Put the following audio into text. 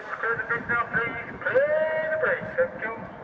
Please secure the please. Play the brake. Thank you.